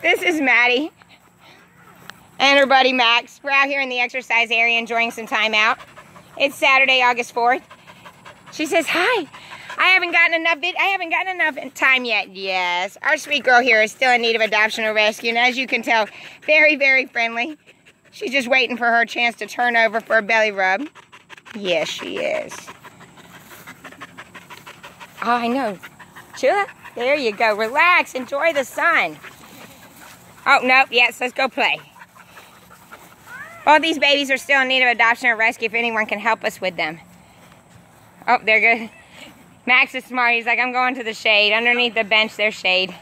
This is Maddie and her buddy Max. We're out here in the exercise area enjoying some time out. It's Saturday, August 4th. She says, hi. I haven't gotten enough I haven't gotten enough time yet. Yes. Our sweet girl here is still in need of adoption or rescue. And as you can tell, very, very friendly. She's just waiting for her chance to turn over for a belly rub. Yes, she is. Oh, I know. Chula, there you go. Relax. Enjoy the sun. Oh, no. Yes, let's go play. All these babies are still in need of adoption or rescue if anyone can help us with them. Oh, they're good. Max is smart. He's like, I'm going to the shade. Underneath the bench, there's shade.